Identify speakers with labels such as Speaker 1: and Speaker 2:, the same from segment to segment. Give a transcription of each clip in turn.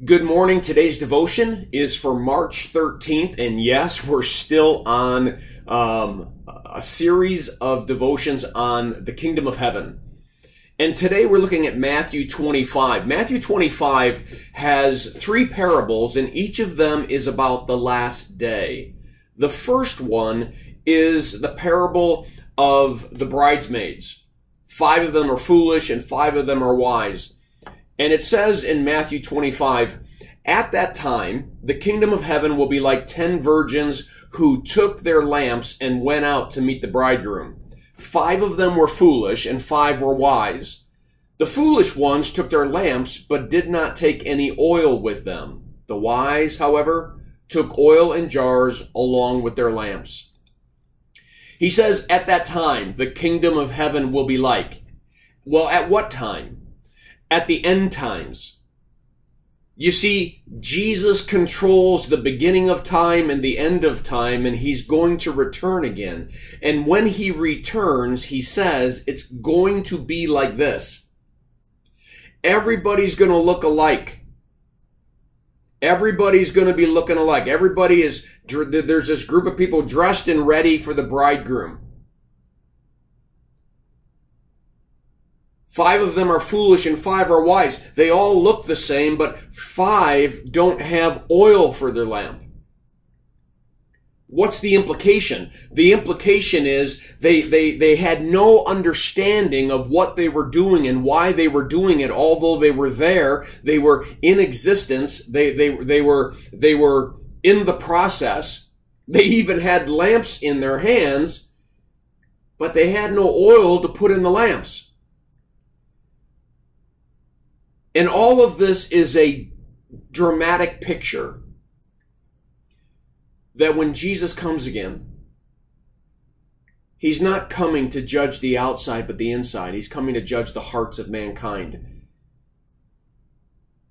Speaker 1: Good morning. Today's devotion is for March 13th. And yes, we're still on um, a series of devotions on the kingdom of heaven. And today we're looking at Matthew 25. Matthew 25 has three parables, and each of them is about the last day. The first one is the parable of the bridesmaids. Five of them are foolish, and five of them are wise. And it says in Matthew 25, at that time, the kingdom of heaven will be like ten virgins who took their lamps and went out to meet the bridegroom. Five of them were foolish and five were wise. The foolish ones took their lamps but did not take any oil with them. The wise, however, took oil in jars along with their lamps. He says, at that time, the kingdom of heaven will be like. Well, at what time? At the end times. You see, Jesus controls the beginning of time and the end of time, and he's going to return again. And when he returns, he says it's going to be like this. Everybody's going to look alike. Everybody's going to be looking alike. Everybody is, there's this group of people dressed and ready for the bridegroom. Five of them are foolish and five are wise. They all look the same, but five don't have oil for their lamp. What's the implication? The implication is they, they, they had no understanding of what they were doing and why they were doing it. Although they were there, they were in existence. They, they, they were, they were in the process. They even had lamps in their hands, but they had no oil to put in the lamps. And all of this is a dramatic picture that when Jesus comes again, he's not coming to judge the outside but the inside. He's coming to judge the hearts of mankind.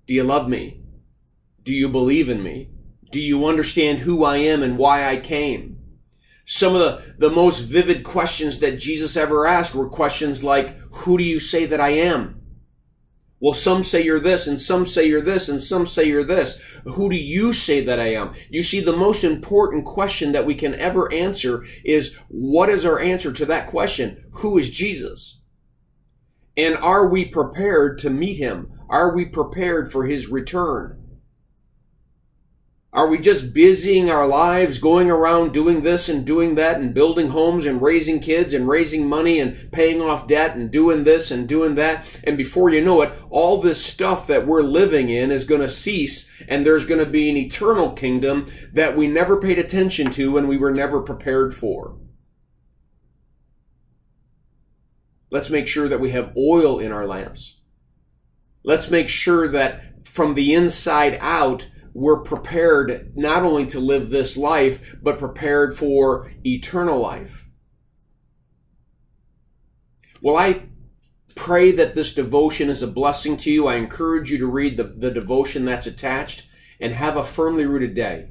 Speaker 1: Do you love me? Do you believe in me? Do you understand who I am and why I came? Some of the, the most vivid questions that Jesus ever asked were questions like, Who do you say that I am? Well, some say you're this, and some say you're this, and some say you're this. Who do you say that I am? You see, the most important question that we can ever answer is what is our answer to that question? Who is Jesus? And are we prepared to meet him? Are we prepared for his return? Are we just busying our lives, going around doing this and doing that and building homes and raising kids and raising money and paying off debt and doing this and doing that? And before you know it, all this stuff that we're living in is going to cease and there's going to be an eternal kingdom that we never paid attention to and we were never prepared for. Let's make sure that we have oil in our lamps. Let's make sure that from the inside out, we're prepared not only to live this life, but prepared for eternal life. Well, I pray that this devotion is a blessing to you. I encourage you to read the, the devotion that's attached and have a firmly rooted day.